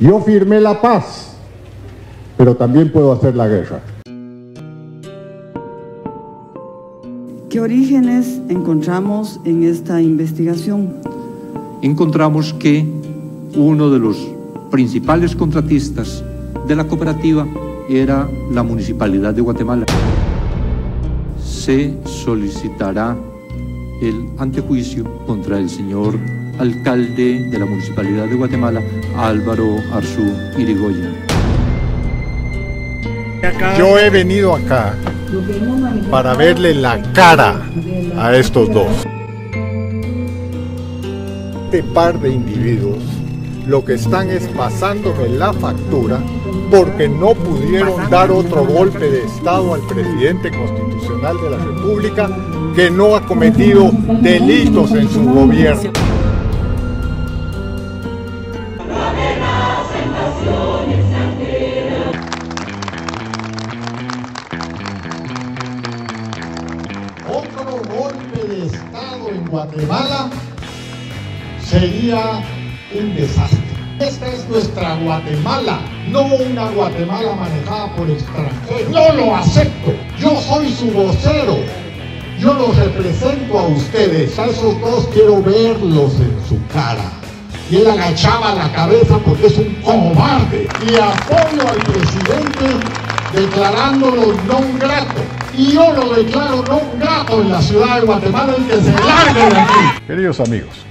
Yo firmé la paz, pero también puedo hacer la guerra. ¿Qué orígenes encontramos en esta investigación? Encontramos que uno de los principales contratistas de la cooperativa era la Municipalidad de Guatemala. Se solicitará el antejuicio contra el señor alcalde de la Municipalidad de Guatemala, Álvaro Arzú Irigoyen. Yo he venido acá para verle la cara a estos dos. Este par de individuos lo que están es pasándome la factura porque no pudieron dar otro golpe de Estado al presidente constitucional de la República que no ha cometido delitos en su gobierno. Guatemala sería un desastre. Esta es nuestra Guatemala, no una Guatemala manejada por extranjeros. No lo acepto. Yo soy su vocero. Yo los represento a ustedes. A esos dos quiero verlos en su cara. Y él agachaba la cabeza porque es un cobarde. Y apoyo al presidente declarándolo non grato. Y yo lo declaro non grato en la ciudad de Guatemala y que se largue de aquí. Queridos amigos,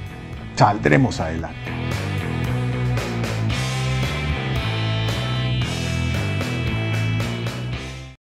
saldremos adelante.